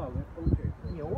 嘛，我们风水。牛。